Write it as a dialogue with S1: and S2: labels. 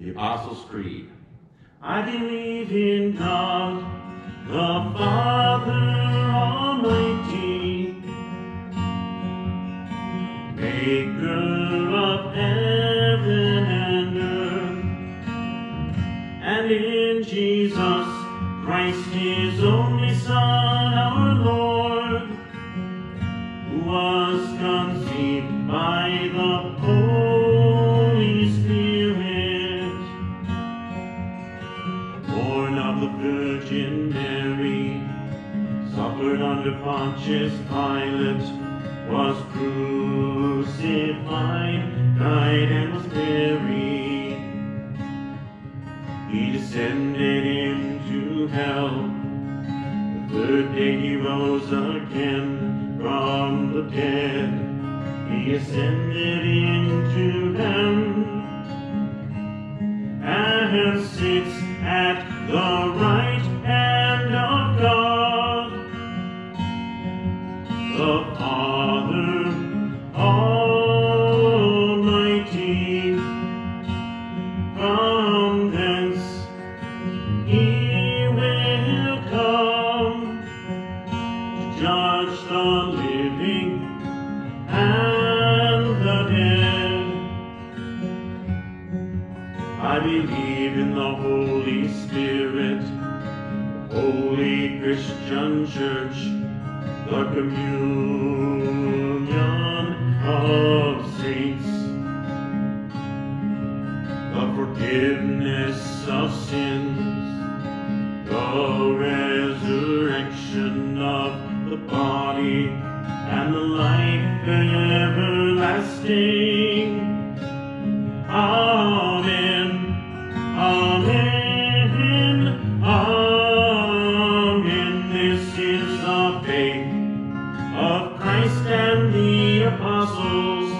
S1: The Apostles' Creed. I believe in God, the Father Almighty, maker of heaven and earth, and in Jesus Christ, his only Son, our Lord, who was conceived by the Holy Virgin Mary, suffered under Pontius Pilate, was crucified, died, and was buried. He descended into hell. The third day he rose again from the dead. He ascended into heaven and sits at the right hand of God, the Father Almighty. From thence he will come to judge the I believe in the Holy Spirit, Holy Christian Church, the communion of saints, the forgiveness of sins, the resurrection of the body, and the life everlasting. Amen. Amen. Amen. This is the faith of Christ and the apostles.